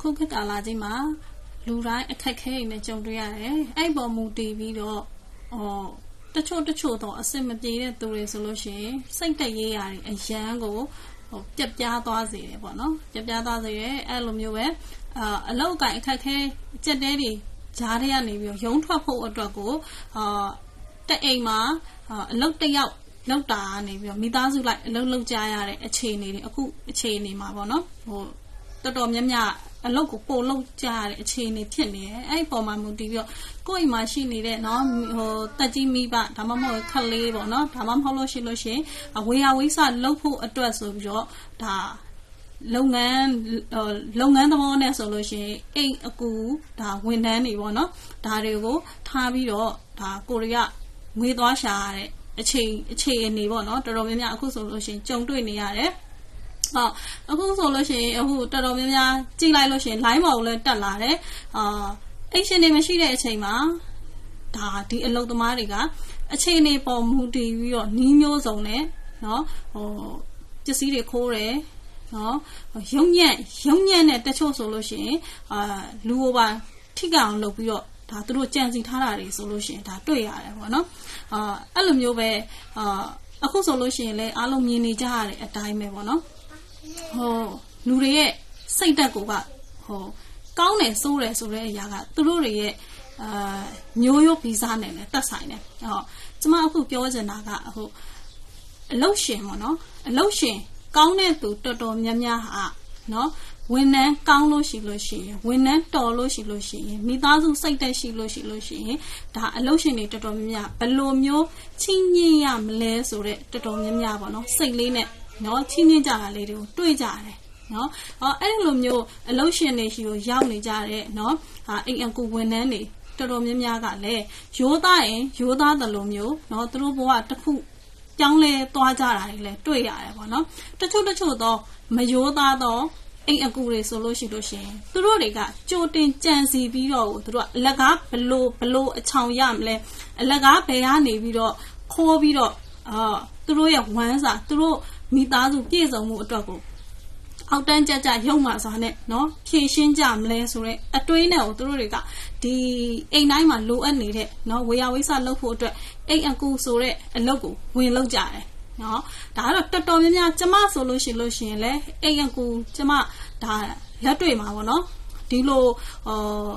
ခုခေတ်ကာလကြီးမှာလူတိုင်းအခက်ခဲတွေနဲ့ကြုံတွေ့ရတယ်အဲ့ပေါ်မူတည်ပြီးတော့ဟောတချို့တချို့တော့အစစ်မပြေတဲ့သူတွေဆိုလို့ရှိရင်စိတ်တက်ရေးရတယ်အရန်ကိုဟိုပြက်ပြားသွားစေတယ်ပေါ့နော်ပြက်ပြားသွားစေတယ်အဲ့လိုမျိုးပဲအာအလောက်ကိုင်အခက်ခဲကြက်တဲတွေဂျားတွေကနေပြီးရုံထွက်ဖို့အတွက်ကိုအာတက်အိမ်မှာအလောက်တယောက်လောက်တာနေပြီးတော့မိသားစုလိုက်အလုပ်လုပ်ကြရတဲ့အခြေအနေတွေအခုအခြေအနေမှာပေါ့နော်ဟိုတော်တော်များများ အလုပ်ကိုပို့လုပ်ကြရတဲ့အခြေအနေဖြစ်နေတယ်အဲ့ဒီပုံမှာမူတည်ပြီးတော့ကိုယ့်အိမ်မှာရှိနေတဲ့နော်ဟိုတက်ကြီးမိဘဒါမှမဟုတ်ခလေးပေါ့နော်ဒါမှမဟုတ်လို့ရှိလို့ရှိရင်ဝေယဝိဆလုပ်ဖို့အတွက်ဆိုပြီးတော့ဒါလုပ်ငန်းလုပ်ငန်းသဘောနဲ့ဆိုလို့ရှိရင်အိမ်အကူဒါဝန်ထမ်းတွေပေါ့နော်ဒါတွေကိုထားပြီးတော့ဒါကိုရီးယားငွေသွားရှာရတဲ့အခြေအခြေအနေပေါ့နော်တော်တော်များများအခုဆိုလို့ရှိရင်ကြုံတွေ့နေရတယ် ဟုတ်အခုဆိုလို့ရှိရင်အခုတော်တော်များများကြည့်လိုက်လို့ရှိရင် line ပေါ်ကိုလည်းတက်လာတယ်အာအိတ်ရှင်တွေမရှိတဲ့အချိန်မှာဒါဒီအလုတ်သမားတွေကအခြေအနေပေါ်မူတည်ပြီးတော့နီးမျိုးစုံနဲ့เนาะဟိုပစ္စည်းတွေခိုးတယ်နော်ရုံညံ့ရုံညံ့တဲ့တချို့ဆိုလို့ရှိရင်အာလူဟိုပါထိကအောင်လုပ်ပြီးတော့ဒါသူတို့ကြံစီထားတာတွေဆိုလို့ရှိရင်ဒါတွေ့ရတယ်ပေါ့နော်အာအဲ့လိုမျိုးပဲအာအခုဆိုလို့ရှိရင်လည်းအားလုံးမြင်နေကြရတဲ့အတိုင်းပဲပေါ့နော် ဟိုလူတွေရဲ့စိတ်ဓာတ်ကိုကဟိုကောင်းတယ်စိုးတယ်ဆိုတဲ့အရာကသူတို့တွေရဲ့အာမျိုးရိုးဗီဇနဲ့လည်းတက်ဆိုင်တယ်ဟောကျမအခုပြောချင်တာကဟိုအလုတ်ရှင်ပေါ့နော်အလုတ်ရှင်ကောင်းတဲ့သူတော်တော်များများဟာနော်ဝန်နှန်းကောင်းလို့ရှိလို့ရှိရင်ဝန်နှန်းတော်လို့ရှိလို့ရှိရင်မိသားစုစိတ်သက်ရှိလို့ရှိလို့ရှိရင်ဒါအလုပ်ရှင်တွေတော်တော်များများဘယ်လိုမျိုးချင်းညင်ရမလဲဆိုတော့တော်တော်များများပေါ့နော်စိတ်လေးနဲ့ နော်ချင်းချင်းကြတာလေးတွေကိုတွေ့ကြတယ်နော်အော်အဲ့လိုမျိုးအလုံးရှင်တွေရှိကိုရောက်နေကြတဲ့နော်ဟာအိမ်အကူဝန်ထမ်းတွေတော်တော်များများကလည်းရိုးသားရင်ရိုးသားတယ်လို့မျိုးနော်သူတို့ဘဝတစ်ခုကြောင်းလဲသွားကြတာတွေလည်းတွေ့ရတယ်ပေါ့နော်တချို့တချို့တော့မရိုးသားတော့အိမ်အကူတွေဆိုလို့ရှိလို့ရှင်သူတို့တွေကကြိုတင်ကြံစီပြီးတော့သူတို့ကအလကားဘလို့ဘလို့အချောင်ရမလဲအလကားဘယ်ကနေပြီးတော့ခိုးပြီးတော့အာသူတို့ရဲ့ဝမ်းစာသူတို့ မိသားစုပြည့်စုံမှုအတွက်ကိုအောက်တန်းကြကြရုံမှစွာနဲ့เนาะဖြည့်ရှင်းကြမလဲဆိုတော့အတွေးနဲ့ကိုသူတို့တွေကဒီအိမ်တိုင်းမှာလိုအပ်နေတဲ့เนาะဝေယဝိဆလုပ်ဖို့အတွက်အိမ်အကူဆိုတဲ့အလုပ်ကိုဝင်လုပ်ကြတယ်နော်ဒါကတော့တော်တော်များများကျမဆိုလို့ရှိလို့ရှိရင်လေအိမ်အကူကျမဒါလက်တွေ့မှာပေါ့နော်ဒီလိုဟော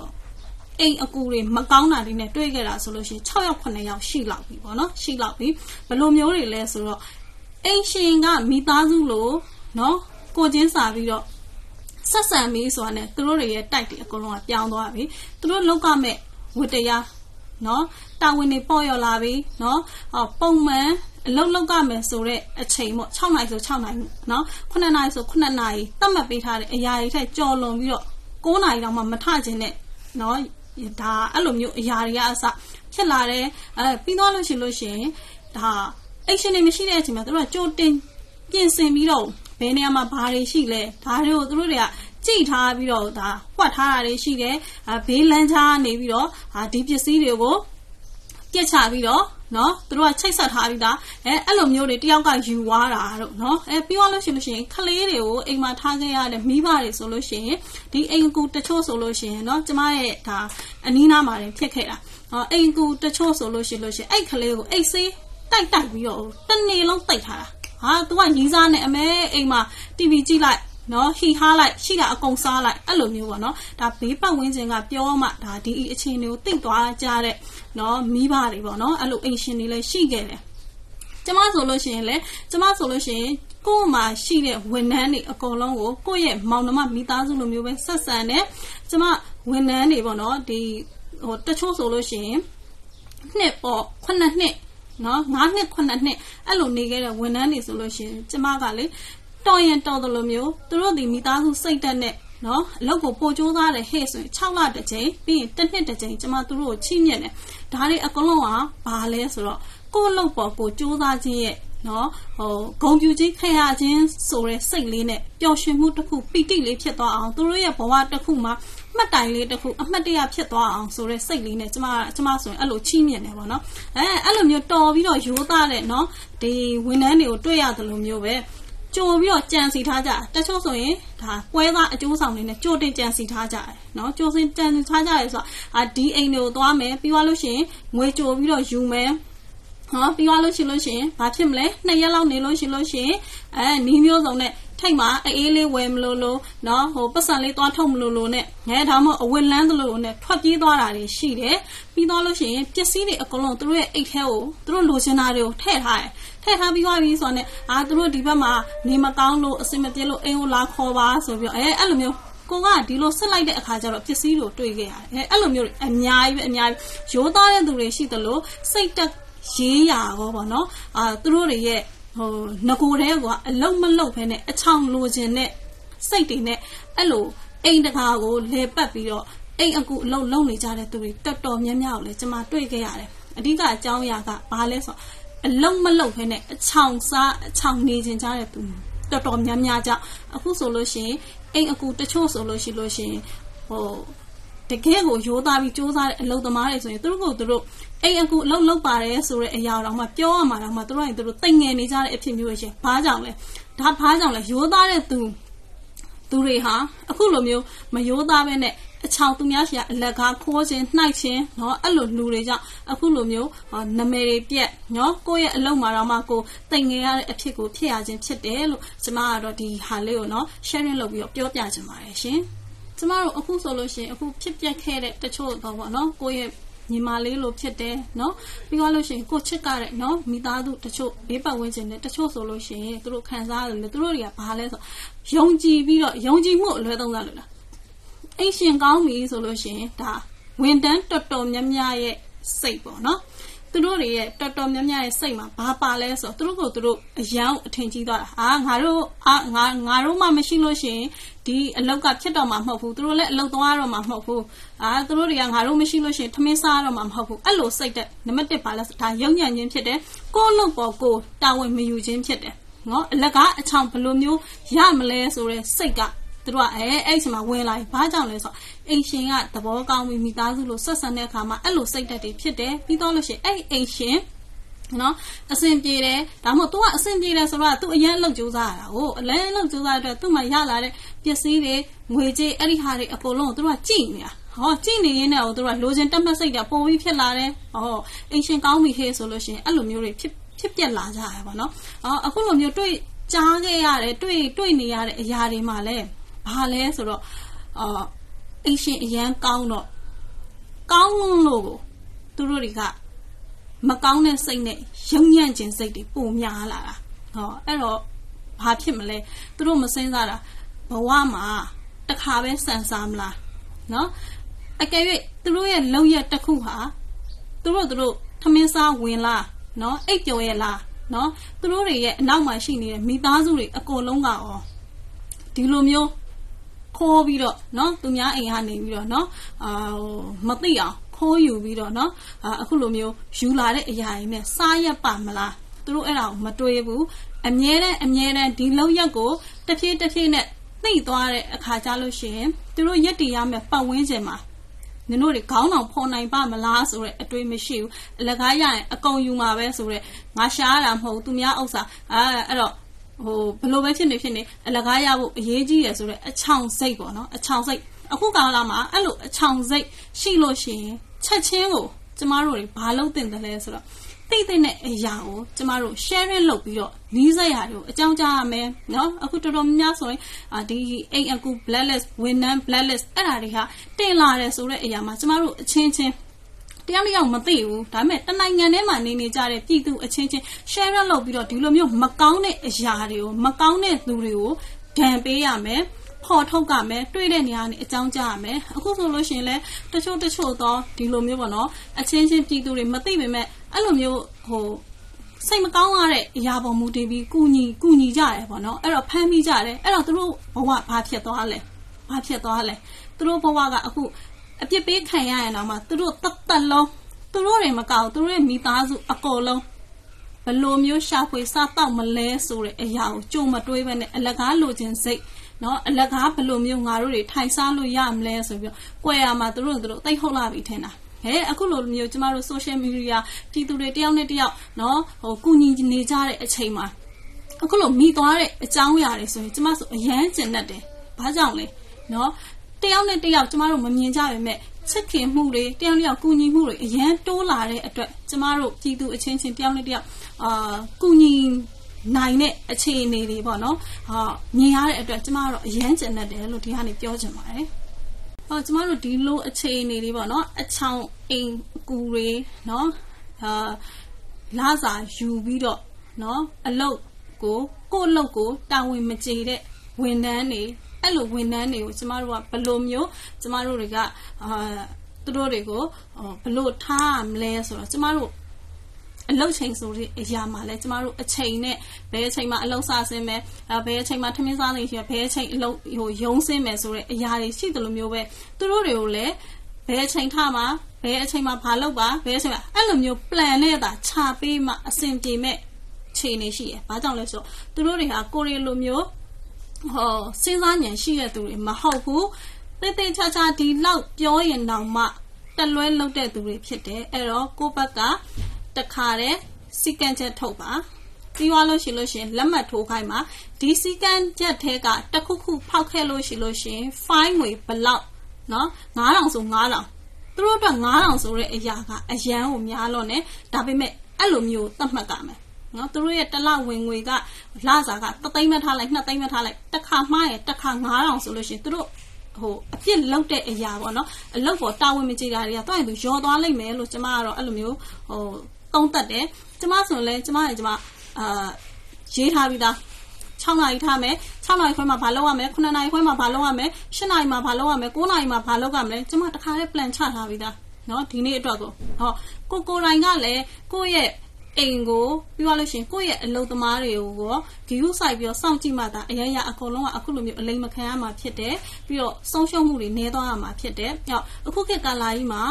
အိမ်အကူတွေမကောင်းတာတွေနဲ့တွေ့ခဲ့တာဆိုလို့ရှိရင်6ယောက်9ယောက်ရှိလောက်ပြီပေါ့နော်ရှိလောက်ပြီဘယ်လိုမျိုးတွေလဲဆိုတော့ အိမ်ရှင်ကမိသားစုလို့နော်ကိုချင်းစာပြီးတော့ဆက်ဆံပြီးဆိုတာနဲ့သူတို့တွေရဲ့တိုက်တွေအကုန်လုံးကပြောင်းသွားပြီသူတို့လောက်ကမဲ့ဝတ္တရားနော်တာဝန်တွေပေါ်ရလာပြီနော်ပုံမှန်အလုံးလောက်ကမယ်ဆိုတော့အချိန်ပေါ့6နိုင်ဆို6နိုင်နော်9နိုင်ဆို9နိုင်တတ်မှတ်ပေးထားတဲ့အရာတွေထက်ကြော်လွန်ပြီးတော့9နိုင်တော့မှမထခြင်းနဲ့နော်ဒါအဲ့လိုမျိုးအရာတွေကအစဖြစ်လာတယ်အဲပြီးသွားလို့ရှိလို့ရှင်ဒါ အိတ်ရှင်တွေမရှိတဲ့အချိန်မှာသူတို့ကကြိုတင်ပြင်ဆင်ပြီးတော့ဘယ်နေရာမှာဘာတွေရှိလဲဒါတွေကိုသူတို့တွေကကြိတ်ထားပြီးတော့ဒါဖွက်ထားတာတွေရှိတယ်ဘေးလန်းချားနေပြီးတော့ဒီပစ္စည်းတွေကိုပြက်ချပြီးတော့နော်သူတို့ကချိတ်ဆက်ထားပြီးသားအဲအဲ့လိုမျိုးတွေတယောက်ကယူသွားတာတို့နော်အဲပြီးသွားလို့ရှိလို့ရှိရင်ခလေးတွေကိုအိမ်မှာထားခဲ့ရတဲ့မိဘတွေဆိုလို့ရှိရင်ဒီအိမ်ကူတချို့ဆိုလို့ရှိရင်နော်ကျမရဲ့ဒါအနီးနားမှာဖြစ်ခဲ့တာဟောအိမ်ကူတချို့ဆိုလို့ရှိလို့ရှိရင်အဲ့ခလေးကိုအိတ်ဆေး တိုက်တိုက်ပြီးတော့တနေ့လုံးတိတ်ထားတာဟာ तू ကရီးစားနဲ့အမဲအိမ်မှာ TV ကြည့်လိုက်နော်ဟီဟားလိုက်ရှိတာအကုန်စားလိုက်အဲ့လိုမျိုးပေါ့နော်ဒါဘေးပတ်ဝန်းကျင်ကပြောမှဒါဒီအခြေအနေကိုသိသွားကြတဲ့နော်မိဘတွေပေါ့နော်အဲ့လိုအိမ်ရှင်တွေလည်းရှိခဲ့တယ်ကျမဆိုလို့ရှိရင်လေကျမဆိုလို့ရှိရင်ကို့မှာရှိတဲ့ဝန်ထမ်းတွေအကုန်လုံးကိုကိုယ့်ရဲ့မောင်နှမမိသားစုလိုမျိုးပဲဆက်ဆံတယ်ကျမဝန်ထမ်းတွေပေါ့နော်ဒီဟိုတချို့ဆိုလို့ရှိရင်နှစ်ပေါ့ခုနှစ်နှစ် နော်9နှစ်9နှစ်အဲ့လိုနေခဲ့တဲ့ဝန်ထမ်းတွေဆိုလို့ရှိရင်ကျမကလေတော်ရင်တော်တယ်လို့မျိုးသူတို့ဒီမိသားစုစိတ်တက်နဲ့နော်အလုပ်ကိုပို့ကြိုးစားတယ်ဟဲ့ဆိုရင်6လတစ်ကြိမ်ပြီးရင်တစ်နှစ်တစ်ကြိမ်ကျမသူတို့ကိုချိမြက်တယ်ဒါတွေအကုန်လုံးကဘာလဲဆိုတော့ကိုယ့်လုပ်ပေါ်ကိုကြိုးစားခြင်းရဲ့နော်ဟိုဂုံပြူကြီးခရခြင်းဆိုတဲ့စိတ်လေးနဲ့ပျော်ရွှင်မှုတစ်ခုပီတိလေးဖြစ်သွားအောင်သူတို့ရဲ့ဘဝတစ်ခုမှာ မှတ်တိုင်လေးတစ်ခုအမှတ်တရဖြစ်သွားအောင်ဆိုတဲ့စိတ်လေးနဲ့ကျမကျမဆိုရင်အဲ့လိုချီးမြှင့်တယ်ပေါ့နော်အဲအဲ့လိုမျိုးတော်ပြီးတော့ရိုးသားတဲ့နော်ဒီဝန်ထမ်းတွေကိုတွေ့ရတယ်လို့မျိုးပဲကြိုပြီးတော့ကြံစီထားကြတချို့ဆိုရင်ဒါပွဲသားအကျိုးဆောင်နေနဲ့ကြိုတင်ကြံစီထားကြတယ်နော်ကြိုစင်ကြံစီထားကြရဲဆိုတာအာဒီအိမ်တွေကိုသွားမယ်ပြီးသွားလို့ရှိရင်ငွေကြိုပြီးတော့ယူမယ်ဟောပြီးသွားလို့ရှိလို့ရှိရင်ဘာဖြစ်မလဲနှစ်ရက်လောက်နေလို့ရှိလို့ရှိရင်အဲနီးမျိုးစုံနဲ့ ထိတ်မှာအေးလေးဝယ်မလို့လို့နော်ဟိုပတ်စံလေးသွားထုတ်မလို့လို့နဲ့ငဲဒါမှမဟုတ်အဝတ်လန်းသလိုနဲ့ထွက်ပြေးသွားတာတွေရှိတယ်ပြီးသွားလို့ရှိရင်ပစ္စည်းတွေအကုန်လုံးသူတို့ရဲ့အိတ်ထဲကိုသူတို့လိုချင်တာတွေကိုထည့်ထားတယ်ထည့်ထားပြီးသွားပြီဆိုတော့ねအာသူတို့ဒီဘက်မှာနေမကောင်းလို့အစင်မပြေလို့အိမ်ကိုလာခေါ်ပါဆိုပြီးအဲအဲ့လိုမျိုးကိုကဒီလိုဆက်လိုက်တဲ့အခါကျတော့ပစ္စည်းတွေတွေ့ခဲ့ရတယ်အဲအဲ့လိုမျိုးအများကြီးပဲအများကြီးရိုးသားတဲ့သူတွေရှိသလိုစိတ်တက်ရေးရာရောပေါ့နော်အာသူတို့တွေရဲ့ ဟိုငကိုတဲကအလုံးမလုံးဖဲနဲ့အချောင်လိုခြင်းနဲ့စိတ်တွေနဲ့အဲ့လိုအိမ်တကာကိုလေပတ်ပြီးတော့အိမ်အကူအလုံးလုံးနေကြတဲ့သူတွေတော်တော်များများကိုလည်းကျွန်မတွေ့ခဲ့ရတယ်အဓိကအကြောင်းအရာကဘာလဲဆိုအလုံးမလုံးဖဲနဲ့အချောင်စားအချောင်နေခြင်းကြတဲ့သူတော်တော်များများကြောင့်အခုဆိုလို့ရှိရင်အိမ်အကူတချို့ဆိုလို့ရှိလို့ရှိရင်ဟို တကယ်ကိုရိုးသားပြီးစူးစမ်းတဲ့အလုပ်သမားတွေဆိုရင်သူတို့ကသူတို့အိမ်အကူအလုပ်လုပ်ပါတယ်ဆိုတဲ့အရာတော့မှပြောရမှာတော့မှသူတို့ကသူတို့တိတ်ငယ်နေကြတဲ့အဖြစ်မျိုးရှင်ဘာကြောင့်လဲဒါဘာကြောင့်လဲရိုးသားတဲ့သူသူတွေဟာအခုလိုမျိုးမရိုးသားပဲနဲ့အချောင်သူများရှိအလက်ကားခိုးခြင်းနှိုက်ခြင်းเนาะအဲ့လိုလူတွေကြောင့်အခုလိုမျိုးနမယ်တွေပြက်เนาะကိုယ့်ရဲ့အလုပ်မှာတော့မှကိုတိတ်ငယ်ရတဲ့အဖြစ်ကိုဖြစ်ရခြင်းဖြစ်တယ်လို့ကျွန်မကတော့ဒီဟာလေးကိုเนาะ sharing လုပ်ပြီးတော့ပြောပြချင်ပါတယ်ရှင် ကျမတို့အခုဆိုလို့ရှိရင်အခုဖြစ်ပျက်ခဲ့တဲ့တချို့တော့ပေါ့နော်ကိုယ့်ရဲ့ညီမလေးလိုဖြစ်တယ်နော်ပြီးသွားလို့ရှိရင်ကိုချစ်ကြတဲ့နော်မိသားစုတချို့ဘေးပတ်ဝန်းကျင်နဲ့တချို့ဆိုလို့ရှိရင်သူတို့ခံစားရတယ်လေသူတို့တွေကဘာလဲဆိုယုံကြည်ပြီးတော့ယုံကြည်မှုအလွဲသုံးစားလို့လားအိတ်ရှင်ကောင်းပြီဆိုလို့ရှိရင်ဒါဝန်တန်းတော်တော်များများရဲ့စိတ်ပေါ့နော် သူတို့တွေရဲ့တော်တော်များများရဲ့စိတ်မှာဘာပါလဲဆိုတော့သူတို့ကိုသူတို့အယံအထင်ကြီးသွားတာအာငါတို့အာငါငါတို့မှမရှိလို့ရှိရင်ဒီအလောက်ကဖြစ်တော့မှာမဟုတ်ဘူးသူတို့လည်းအလောက်သွားတော့မှာမဟုတ်ဘူးအာသူတို့တွေကငါတို့မရှိလို့ရှိရင်ထမင်းစားတော့မှာမဟုတ်ဘူးအဲ့လိုစိတ်တဲ့နံပါတ်1ပါလဲဒါယုံညံ့ခြင်းဖြစ်တယ်ကိုယ့်လုပ်ပေါ်ကိုတာဝန်မယူခြင်းဖြစ်တယ်နော်အလက်ကအချောင်ဘယ်လိုမျိုးရမလဲဆိုတဲ့စိတ်က သူတို့ကအဲအဲ့ဒီမှာဝင်လာပြီဘာကြောင့်လဲဆိုတော့အိမ်ရှင်ကသဘောကောင်းပြီးမိသားစုလို့ဆက်ဆံတဲ့အခါမှာအဲ့လိုစိတ်တက်တွေဖြစ်တယ်ပြီးတော့လို့ရှိရင်အဲ့အိမ်ရှင်နော်အဆင်ပြေတယ်ဒါမှမဟုတ် तू ကအဆင်ပြေတယ်ဆိုတော့ तू အရင်အလုပ်ကြိုးစားရတာကိုအလဲအလုပ်ကြိုးစားတဲ့အတွက် तू မှရလာတဲ့ပစ္စည်းတွေငွေကြေးအဲ့ဒီဟာတွေအကုန်လုံးကို तू ကကြည့်နေတာဟောကြည့်နေရင်းနဲ့ဟို तू ကလိုချင်တက်မှတ်စိတ်ကပိုပြီးဖြစ်လာတယ်ဟောအိမ်ရှင်ကောင်းပြီဟေးဆိုလို့ရှိရင်အဲ့လိုမျိုးတွေဖြစ်ဖြစ်ပြက်လာကြရပါတော့အော်အခုလိုမျိုးတွေ့ကြားခဲ့ရတယ်တွေ့တွေ့နေရတဲ့အရာတွေမှာလည်း ဘာလဲဆိုတော့အာအိရှင်အရန်ကောင်းတော့ကောင်းလို့ကိုသူတို့တွေကမကောင်းတဲ့စိတ်နဲ့ယုံညံ့ခြင်းစိတ်တွေပုံများလာတာဟောအဲ့တော့ဘာဖြစ်မလဲသူတို့မစင်းစားတာဘဝမှာတစ်ခါပဲစံစားမလားနော်အကယ်၍သူတို့ရဲ့လုံရက်တစ်ခုဟာသူတို့သူတို့ထမင်းစားဝင်လားနော်အိတ်ပျော်ရဲ့လားနော်သူတို့တွေရဲ့အနောက်မှာရှိနေတဲ့မိသားစုတွေအကုန်လုံးကရောဒီလိုမျိုး ခိုးပြီးတော့နော်သူများအိမ်ကနေပြီးတော့နော်အာဟိုမသိအောင်ခိုးယူပြီးတော့နော်အခုလိုမျိုးယူလာတဲ့အရာတွေနဲ့စားရပါမလားသူတို့အဲ့ဒါကိုမတွေးဘူးအမြဲတမ်းအမြဲတမ်းဒီလောက်ရက်ကိုတစ်ဖြည်းတစ်ဖြည်းနဲ့နှိပ်သွားတဲ့အခါကျလို့ရှိရင်သူတို့ရက်တည်ရမယ့်ပတ်ဝန်းကျင်မှာနင်တို့တွေခေါင်းအောင်ဖော်နိုင်ပါမလားဆိုတဲ့အတွေးမရှိဘူးအလကားရရင်အကုန်ယူမှာပဲဆိုတော့ငါရှားရတာမဟုတ်သူများဥစ္စာအဲအဲ့တော့ ဟိုဘလို့ပဲဖြစ်နေဖြစ်နေအလကားရဖို့အရေးကြီးရဆိုတော့အချောင်စိတ်ပေါ့နော်အချောင်စိတ်အခုကာလမှာအဲ့လိုအချောင်စိတ်ရှိလို့ရှိရင်ချက်ချင်းကိုကျမတို့တွေဘာလုပ်တင်တယ်လဲဆိုတော့သိသိနဲ့အရာကိုကျမတို့ sharing လုပ်ပြီးတော့နီးစပ်ရာတွေကိုအကြောင်းကြားရမယ်เนาะအခုတော်တော်များများဆိုရင်ဒီအိမ်အကူ blacklist ဝန်ထမ်း blacklist အဲ့ဒါတွေဟာတင်လာတယ်ဆိုတဲ့အရာမှာကျမတို့အချင်းချင်းတ ယောက်တစ်ယောက်မသိဘူးဒါပေမဲ့တနိုင်ငံထဲမှာနေနေကြတဲ့ပြည်သူအချင်းချင်း share လုပ်ပြီးတော့ဒီလိုမျိုးမကောင်းတဲ့အရာတွေကိုမကောင်းတဲ့သူတွေကိုဒဏ်ပေးရမယ်ဖော်ထုတ်ကမယ်တွေ့တဲ့နေရာနဲ့အကြောင်းကြားရမယ်အခုဆိုလို့ရှိရင်လည်းတချို့တချို့တော့ဒီလိုမျိုးပေါ့နော်အချင်းချင်းပြည်သူတွေမသိပေမဲ့အဲ့လိုမျိုးဟိုစိတ်မကောင်းရတဲ့အရာပေါ်မူတည်ပြီးကုညီကုညီကြတယ်ပေါ့နော်အဲ့တော့ဖမ်းမိကြတယ်အဲ့တော့သူတို့ဘဝဘာဖြစ်သွားလဲဘာဖြစ်သွားလဲသူတို့ဘဝကအခု အပြစ်ပေးခံရရင်တော့မှသူတို့တက်တက်လုံးသူတို့တွေမကောက်သူတို့ရဲ့မိသားစုအကုန်လုံးဘလို့မျိုးရှာဖွေစားတော့မလဲဆိုတဲ့အရာကိုကြုံမတွေးပဲနဲ့အလကားလိုချင်စိတ်နော်အလကားဘလို့မျိုးငါတို့တွေထိုင်စားလို့ရမလဲဆိုပြီးတော့ကြွယ်ရမှာသူတို့တို့တိတ်ဟုတ်လာပြီထင်တာဟဲအခုလိုမျိုးကျမတို့ social media ပြည်သူတွေတယောက်နဲ့တယောက်နော်ဟိုကုညီနေကြတဲ့အချိန်မှာအခုလိုမိသွားတဲ့အကြောင်းအရာတွေဆိုရင်ကျမဆိုအရန်ကျင်တတ်တယ်ဘာကြောင့်လဲနော် တယောက်နဲ့တယောက်ကျမတို့မမြင်ကြပါနဲ့ချစ်ခင်မှုတွေတယောက်နဲ့တယောက်ကူညီမှုတွေအရန်တိုးလာတဲ့အတွက်ကျမတို့ပြည်သူအချင်းချင်းတယောက်နဲ့တယောက်အာကူညီနိုင်တဲ့အခြေအနေတွေပေါ့နော်ဟာမြင်ရတဲ့အတွက်ကျမတို့အရန်ကျင်တတ်တယ်လို့ဒီကနေပြောချင်ပါတယ်ဟောကျမတို့ဒီလိုအခြေအနေတွေပေါ့နော်အချောင်အိမ်ကူတွေနော်အာလာစာယူပြီးတော့နော်အလုတ်ကိုကို့အလုတ်ကိုတာဝန်မကျေတဲ့ဝန်ထမ်းတွေ အဲ့လိုဝန်ထမ်းတွေကိုကျမတို့ကဘယ်လိုမျိုးကျမတို့တွေကအာသူတို့တွေကိုဘယ်လိုထားရမလဲဆိုတော့ကျမတို့အလုတ်ချိန်ဆိုတဲ့အရာမှာလဲကျမတို့အချိန်နဲ့ဘယ်အချိန်မှာအလုတ်စားစင်းမယ်ဘယ်အချိန်မှာထမင်းစားနေရှိဘယ်အချိန်အလုတ်ဟိုရုံးစင်းမယ်ဆိုတဲ့အရာတွေရှိတယ်လို့မျိုးပဲသူတို့တွေကိုလည်းဘယ်အချိန်ထမှာဘယ်အချိန်မှာဘာလုပ်ပါဘယ်အချိန်မှာအဲ့လိုမျိုး plan နဲ့တာခြာပေးမှအဆင်ပြေမဲ့ခြေနေရှိရယ်။ဘာကြောင့်လဲဆိုတော့သူတို့တွေဟာကိုရီလိုမျိုး ဟောစဉ်းစားဉာဏ်ရှိတဲ့သူတွေမဟုတ်ဘူး။တိတ်တိတ်ချာချာဒီလောက်ပြောရင်တော့မှတလွဲလုပ်တဲ့သူတွေဖြစ်တယ်။အဲ့တော့ကိုယ့်ဘက်ကတခါတည်းစီကံချက်ထုတ်ပါပြီးသွားလို့ရှိလို့ရှင်လက်မှတ်ထိုးခိုင်းမှာဒီစီကံချက်ထဲကတခုခုဖောက်ခဲ့လို့ရှိလို့ရှင် fine ငွေဘလောက်เนาะ9000ဆို9000သူတို့အတွက်9000ဆိုတဲ့အရာကအရန်ကိုများလို့ ਨੇ ဒါပေမဲ့အဲ့လိုမျိုးသတ်မှတ်ကြမယ် နော်သူတို့ရဲ့တစ်လဝင်ငွေကလစာက3သိန်းမထားလိုက်2သိန်းမထားလိုက်တစ်ခါမှားရတစ်ခါ9000ဆိုလို့ရှိရင်သူတို့ဟိုအပြစ်လောက်တဲ့အရာပေါ့နော်အလောက်ပေါ်တာဝန်မကြည့်တာတွေကတွားရင်သူရောသွားလိမ့်မယ်လို့ကျမကတော့အဲ့လိုမျိုးဟိုသုံးသပ်တယ်ကျမဆိုရင်လည်းကျမရဲ့ကျမအာရေးထားပြီးသား6နာရီထားမယ်6နာရီခွဲမှာဘာလုပ်ရမလဲ9နာရီခွဲမှာဘာလုပ်ရမလဲ10နာရီမှာဘာလုပ်ရမလဲ9နာရီမှာဘာလုပ်ရမလဲကျမတခါလေး plan ချထားပြီးသားနော်ဒီနေ့အတွက်ကိုဟောကိုကိုတိုင်းကလည်းကိုယ့်ရဲ့ အိမ်ကိုပြီးသွားလို့ရှိရင်ကိုယ့်ရဲ့အလုပ်သမားတွေကိုဂီယူဆိုင်ပြီးတော့စောင့်ကြည့်မှသာအရရအကုန်လုံးကအခုလိုမျိုးအလိမ်မခံရမှာဖြစ်တယ်ပြီးတော့ဆုံးရှုံးမှုတွေနည်းသွားရမှာဖြစ်တယ်အဲ့အခုခေတ်ကာလကြီးမှာ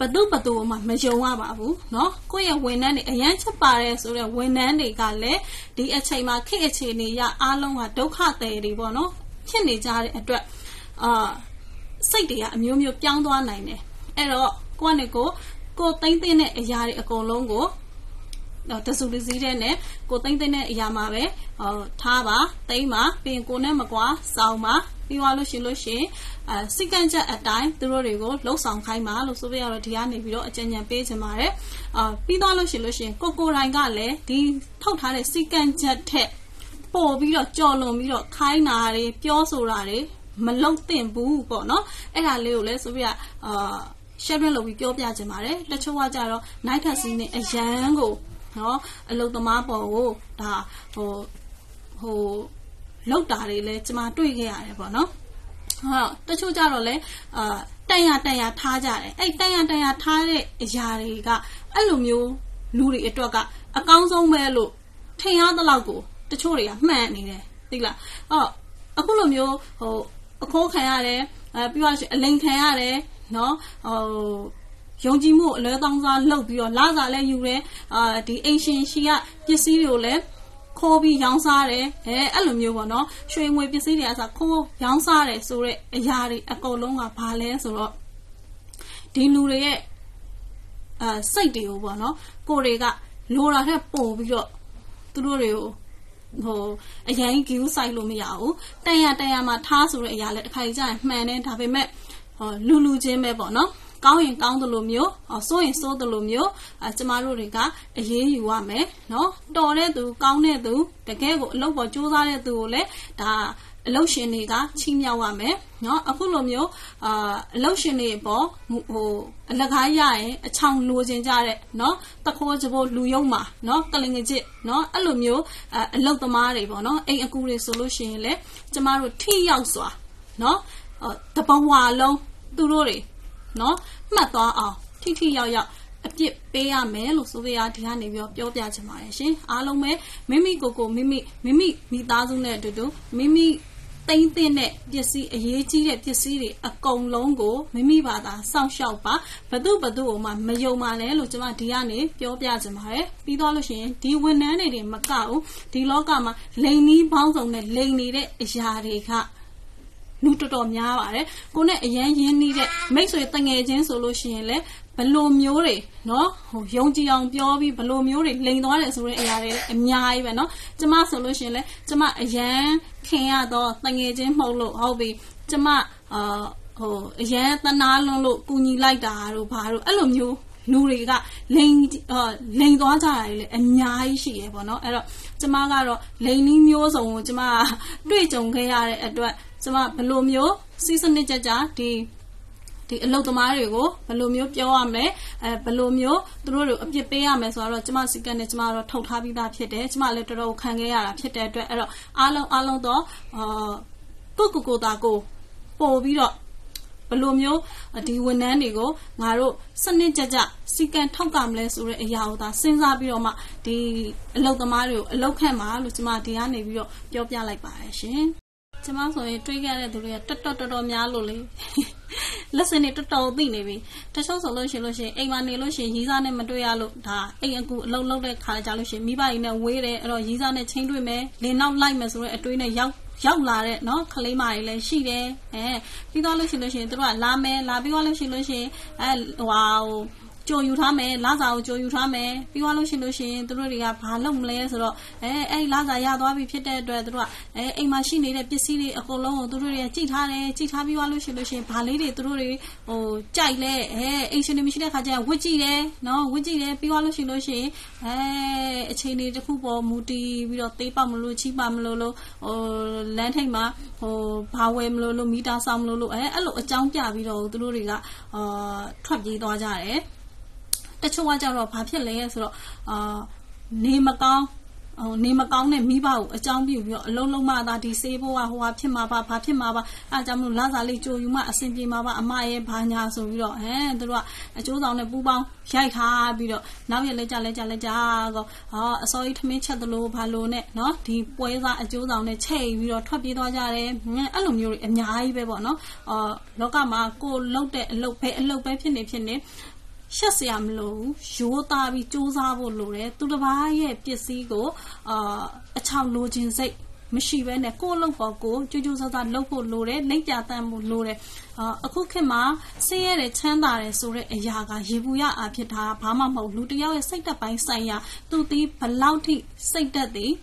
ဘသူဘသူမှမယုံရပါဘူးเนาะကိုယ့်ရဲ့ဝန်ထမ်းတွေအရန်ချက်ပါတယ်ဆိုတော့ဝန်ထမ်းတွေကလည်းဒီအချိန်မှာခေတ်အခြေအနေရအားလုံးကဒုက္ခတယ်တွေပေါ့နော်ဖြစ်နေကြတဲ့အတွက်အာစိတ်တွေကအမျိုးမျိုးပြောင်းသွားနိုင်တယ်အဲ့တော့ကိုယ့်နဲ့ကိုကိုသိမ့်သိမ့်တဲ့အရာတွေအကုန်လုံးကို တဆူတစည်းတဲ့နဲ့ကိုသိမ့်သိမ့်တဲ့အရာမှာပဲဟောထားပါသိမ့်ပါပြီးရင်ကိုနဲ့မကွာစောင်းပါပြီးသွားလို့ရှိလို့ရှိရင်အဲစိတ်ကန့်ချက်အတိုင်းသူတို့တွေကိုလှုပ်ဆောင်ခိုင်းပါလို့ဆိုပြရတော့ဒီကနေပြီးတော့အကြံဉာဏ်ပေးချင်ပါတယ်အာပြီးသွားလို့ရှိလို့ရှိရင်ကိုကိုတိုင်းကလည်းဒီထုတ်ထားတဲ့စိတ်ကန့်ချက်ထက်ပို့ပြီးတော့ကြော်လွန်ပြီးတော့ခိုင်းတာတွေပြောဆိုတာတွေမလုံသင့်ဘူးပေါ့နော်အဲ့ဒါလေးကိုလည်းဆိုပြရအာ sharing လုပ်ပြီးပြောပြချင်ပါတယ်တချို့ကကြတော့ night taxi နဲ့အရန်ကို နော်အလုတ်သမားပေါ်ကိုဒါဟိုဟိုလောက်တာတွေလည်းကျွန်မတွေ့ခဲ့ရတယ်ပေါ့နော်ဟုတ်တချို့ကြတော့လေအာတန်ရတန်ရထားကြတယ်အဲ့တန်ရတန်ရထားတဲ့အရာတွေကအဲ့လိုမျိုးလူတွေအတွက်ကအကောင်းဆုံးပဲလို့ထင်ရသလောက်ကိုတချို့တွေကမှန်နေတယ်သိလားအော်အခုလိုမျိုးဟိုအခိုးခံရတယ်အဲပြီးတော့အလိန်ခံရတယ်နော်ဟို ယုံကြည်မှုအလဲတောင်းစားလုပ်ပြီးတော့လာစားလဲယူတယ်အာဒီအိမ်ရှင်ရှိကပစ္စည်းတွေကိုလည်းခိုးပြီးရောင်းစားတယ်အဲအဲ့လိုမျိုးပေါ့နော်ရွှေငွေပစ္စည်းတွေအစားခိုးရောင်းစားတယ်ဆိုတော့အရာတွေအကုန်လုံးကဘာလဲဆိုတော့ဒီလူတွေရဲ့အာစိတ်တွေကိုပေါ့နော်ကိုတွေကလိုတာထက်ပိုပြီးတော့သူတို့တွေကိုဟိုအရင်ကီးဆိုင်လို့မရဘူးတန်ရတန်ရမှာထားဆိုတဲ့အရာလည်းတစ်ခါကြီးကြာရင်မှန်တယ်ဒါပေမဲ့ဟောလူလူချင်းပဲပေါ့နော် ကောင်းရင်ကောင်းတယ်လို့မျိုးစိုးရင်စိုးတယ်လို့မျိုးအဲကျမတို့တွေကအရေးယူရမယ်နော်တော်တဲ့သူကောင်းတဲ့သူတကယ်ကိုအလုပ်ပေါ်ကြိုးစားတဲ့သူကိုလည်းဒါအလုတ်ရှင်တွေကချီးမြှောက်ရမယ်เนาะအခုလိုမျိုးအာအလုတ်ရှင်တွေပေါ့ဟိုအလကားရရင်အချောင်လိုချင်ကြတဲ့เนาะတခိုးကြဖို့လူယုံမှာเนาะကလင်ငကြစ်เนาะအဲ့လိုမျိုးအလုတ်သမားတွေပေါ့เนาะအိမ်အကူတွေဆိုလို့ရှိရင်လေကျမတို့ထိရောက်စွာเนาะတဘဝလုံးသူတို့တွေ နော်မှတ်သွားအောင်ထိထိရောက်ရောက်အပြစ်ပေးရမယ်လို့ဆိုပြရဒီကနေပြီးပြောပြချင်ပါတယ်ရှင်အားလုံးပဲမိမိကိုယ်ကိုမိမိမိမိမိသားစုနဲ့အတူတူမိမိသိမ့်တဲ့ပစ္စည်းအရေးကြီးတဲ့ပစ္စည်းတွေအကုန်လုံးကိုမိမိဘာသာစောင့်ရှောက်ပါဘသူဘသူ့ကိုမှမယုံပါနဲ့လို့ကျွန်မဒီကနေပြောပြချင်ပါတယ်ပြီးတော့လို့ရှိရင်ဒီဝန်ထမ်းတွေတွေမကဘူးဒီလောကမှာလိန်နီးပေါင်းစုံနဲ့လိန်နေတဲ့အရာတွေက လူတော်တော်များပါတယ်ကိုနဲ့အရန်ရင်းနှီးတဲ့မိတ်ဆွေတငယ်ချင်းဆိုလို့ရှိရင်လည်းဘလိုမျိုးတွေနော်ဟိုယုံကြည်အောင်ပြောပြီးဘလိုမျိုးတွေလိန်သွားတယ်ဆိုတဲ့အရာတွေအများကြီးပဲနော်ကျမဆိုလို့ရှိရင်လည်းကျမအရန်ခင်ရတော့တငယ်ချင်းမှုတ်လို့ဟုတ်ပြီကျမအာဟိုအရန်တနာလွန်းလို့ကူညီလိုက်တာတို့ဘာတို့အဲ့လိုမျိုးလူတွေကလိန်လိန်သွားကြတာလေအများကြီးရှိရယ်ပေါ့နော်အဲ့တော့ကျမကတော့လိန်နီးမျိုးစုံကိုကျမတွေ့ကြုံခဲ့ရတဲ့အတွက် ကျမဘယ်လိုမျိုးစီးစနစ်ကြကြဒီဒီအလုတ်သမားတွေကိုဘယ်လိုမျိုးပြောရမလဲအဲဘယ်လိုမျိုးသူတို့တွေအပြစ်ပေးရမယ်ဆိုတော့ကျမစီကနဲ့ကျမတော့ထုတ်ထားပြီးသားဖြစ်တယ်ကျမလည်းတော်တော်ခံခဲ့ရတာဖြစ်တဲ့အတွက်အဲ့တော့အားလုံးအားလုံးတော့အာကိုကိုကိုတာကိုပို့ပြီးတော့ဘယ်လိုမျိုးဒီဝန်ထမ်းတွေကိုငါတို့စနစ်ကြကြစီကံထောက်ကမလဲဆိုတဲ့အရာကိုသာစဉ်းစားပြီးတော့မှဒီအလုပ်သမားတွေကိုအလုပ်ခန့်ပါလို့ကျွန်မဒီကနေပြီးတော့ပြောပြလိုက်ပါတယ်ရှင် ကျမဆိုရင်တွေးခဲ့တဲ့သူတွေကတော်တော်တော်တော်များလို့လေလက်စင်တွေတော်တော်သိနေပြီတချို့ဆိုလို့ရှိလို့ရှိရင်အိမ်မှာနေလို့ရှိရင်ရီးစားနဲ့မတွေ့ရလို့ဒါအိမ်အကူအလုံးလုံးတဲ့ခါကြလို့ရှိရင်မိဘကြီးနဲ့ဝေးတယ်အဲ့တော့ရီးစားနဲ့ချင်းတွေ့မယ်လင်းနောက်လိုက်မယ်ဆိုတဲ့အတွေးနဲ့ရောက်ရောက်လာတဲ့เนาะခလေးမတွေလည်းရှိတယ်အဲပြီးတော့လို့ရှိလို့ရှိရင်တို့ကလာမယ်လာပြီးတော့လို့ရှိလို့ရှိရင်အဲဟိုဟာဟို ကြိုယူထားမယ်လစာကိုကြိုယူထားမယ်ပြီးသွားလို့ရှိလို့ရှိရင်သူတို့တွေကဘာလုပ်မလဲဆိုတော့အဲအဲ့လစာရသွားပြီဖြစ်တဲ့အတွက်သူတို့ကအဲအိမ်မှာရှိနေတဲ့ပစ္စည်းတွေအကုန်လုံးကိုသူတို့တွေကကြိတ်ထားတယ်ကြိတ်ထားပြီးသွားလို့ရှိလို့ရှိရင်ဘာလေးတွေသူတို့တွေဟိုကြိုက်လဲအဲအိမ်ရှင်တွေမရှိတဲ့ခါကျရင်ဝစ်ကြည့်တယ်နော်ဝစ်ကြည့်တယ်ပြီးသွားလို့ရှိလို့ရှိရင်အဲအချိန်တွေတစ်ခုပေါ်မူတည်ပြီးတော့သေးပတ်မလို့ချီးပါမလို့လို့ဟိုလမ်းထိပ်မှာဟိုဘာဝယ်မလို့လို့မီတာဆောင်မလို့လို့အဲအဲ့လိုအကြောင်းပြပြီးတော့သူတို့တွေကအာထွက်ပြေးသွားကြတယ် တချို့ကကြတော့ဘာဖြစ်လဲဆိုတော့အာနေမကောင်းဟိုနေမကောင်းတဲ့မိဘကိုအကြောင်းပြုပြီးတော့အလုံးလုံးမသာဒီဆေးဘိုးကဟိုဟာဖြစ်မှာပါဘာဖြစ်မှာပါအဲကြောင့်မလို့လစာလေးကြိုယူမှအဆင်ပြေမှာပါအမရဲ့ဘာညာဆိုပြီးတော့ဟဲသူတို့ကအကျိုးဆောင်နဲ့ပူပေါင်းရိုက်ထားပြီးတော့နောက်ရလက်ကြလက်ကြလက်ကြကောဟောအစောကြီးထမင်းချက်သလိုဘာလို့နဲ့နော်ဒီပွဲစားအကျိုးဆောင်နဲ့ချိန်ပြီးတော့ထွက်ပြေးသွားကြတယ်အဲ့လိုမျိုးတွေအများကြီးပဲပေါ့နော်အော်လောကမှာကိုလှုပ်တဲ့အလုပ်ပဲအလုပ်ပဲဖြစ်နေဖြစ်နေ ရှက်စရာမလိုဘူးရိုးသားပြီးစူးစမ်းဖို့လိုတယ်သူတစ်ပါးရဲ့ပစ္စည်းကိုအာအချောင်လိုခြင်းစိတ်မရှိဘဲနဲ့ကိုယ့်လုပ်ဖို့ကိုကြိုးကြိုးစားစားလုပ်ဖို့လိုတယ်လိမ့်ပြတတ်ဖို့လိုတယ်အာအခုခေတ်မှာဆင်းရဲတဲ့ချမ်းသာတယ်ဆိုတဲ့အရာကရေဘူးရအဖြစ်တာဘာမှမဟုတ်လူတစ်ယောက်ရဲ့စိတ်သက်ပိုင်းဆိုင်ရာသူသည်ဘလောက်ထိစိတ်သက်သည်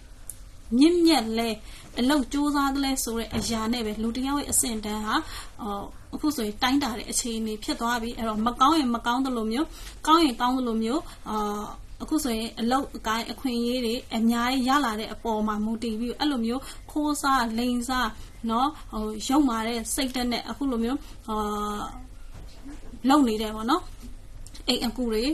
မြင့်မြတ်လဲအလုပ်စူးစမ်းတယ်လဲဆိုတဲ့အရာနဲ့ပဲလူတစ်ယောက်ရဲ့အဆင့်တန်းဟာအော် အခုဆိုရင်တိုင်းတာတဲ့အခြေအနေဖြစ်သွားပြီအဲ့တော့မကောင်းရင်မကောင်းသလိုမျိုးကောင်းရင်ကောင်းသလိုမျိုးအာအခုဆိုရင်အလုတ်အကိုင်းအခွင့်အရေးတွေအများကြီးရလာတဲ့အပေါ်မှာမူတည်ပြီးအဲ့လိုမျိုးခိုးစားလိန်စားနော်ဟိုရုံမာတဲ့စိတ်တက်နဲ့အခုလိုမျိုးအာလုံနေတယ်ပေါ့နော်အိမ်အကူတွေ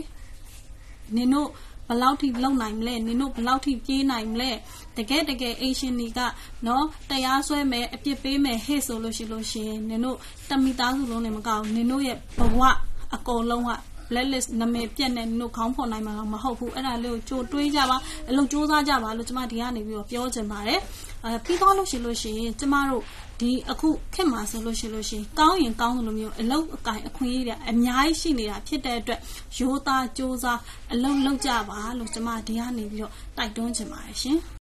နင်တို့ ဘလောက်ထိလုံနိုင်မလဲနင်တို့ဘလောက်ထိပြေးနိုင်မလဲတကယ်တကယ်အေရှင်ဒီကနော်တရားစွဲမယ်အပြစ်ပေးမယ်ဟဲ့ဆိုလို့ရှိလို့ရှိရင်နင်တို့တမိသားစုလုံးနဲ့မကောက်နင်တို့ရဲ့ဘဝအကုန်လုံးက blacklist နာမည်ပြက်နေနင်တို့ခေါင်းဖော်နိုင်မှာမဟုတ်ဘူးအဲ့ဒါလေးကိုကြိုတွေးကြပါအလုပ်စူးစမ်းကြပါလို့ကျမဒီကနေပြီးတော့ပြောချင်ပါတယ်အဲပြီးသွားလို့ရှိလို့ရှိရင်ကျမတို့ ဒီအခုခက်မှာဆိုလို့ရှိလို့ရှိရင်ကောင်းရင်ကောင်းတယ်လို့မျိုးအလုပ်အကင်အခွင့်အရေးတွေအများကြီးရှိနေတာဖြစ်တဲ့အတွက်ရိုးသားစူးစမ်းအလုပ်လုပ်ကြပါလို့ကျမဒီကနေပြီးတော့တိုက်တွန်းချင်ပါတယ်ရှင်